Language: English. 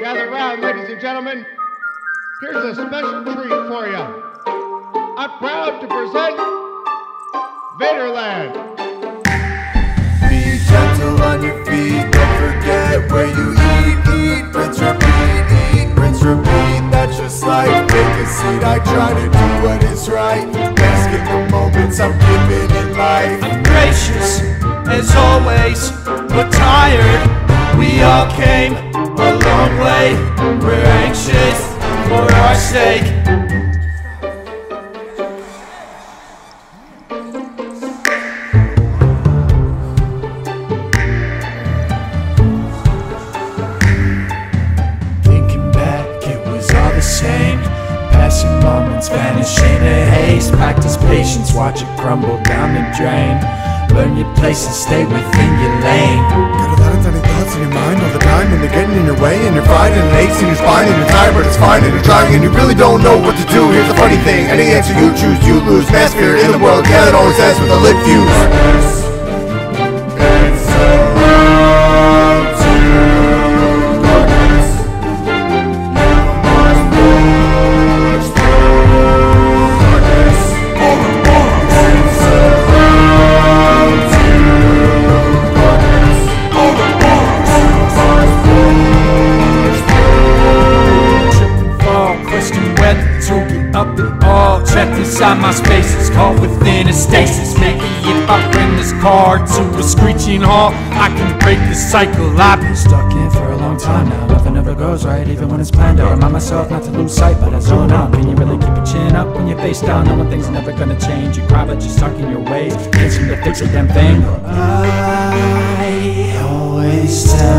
Gather round, ladies and gentlemen. Here's a special treat for you. I'm proud to present Vaderland. Be gentle on your feet, don't forget where you eat, eat, rinse, repeat, eat, rinse, repeat. That's just life. Take a seat, I try to do what is right. Bask in the moments I'm giving in life. I'm gracious as always, but tired. We all came a long way. We're anxious for our sake. Thinking back, it was all the same. Passing moments vanish in a haze. Practice patience, watch it crumble down the drain. Learn your place and stay within your lane. In your mind all the time, and they're getting in your way, and you're and it aches in your spine, and you're tired, but it's fine, and you're trying, and you really don't know what to do. Here's the funny thing: any answer you choose, you lose. Mass fear in the world, yeah, it always ends with a lit fuse. Up all. Trapped inside my space. It's caught within a stasis. Maybe if I bring this car to a screeching halt, I can break this cycle I've been stuck in for a long time now. Nothing ever goes right, even when it's planned. I remind myself not to lose sight, but I zone out. Can you really keep your chin up when you're face down, knowing things are never gonna change? You cry, but you're stuck in your ways. Can't seem to fix a damn thing. I always tell.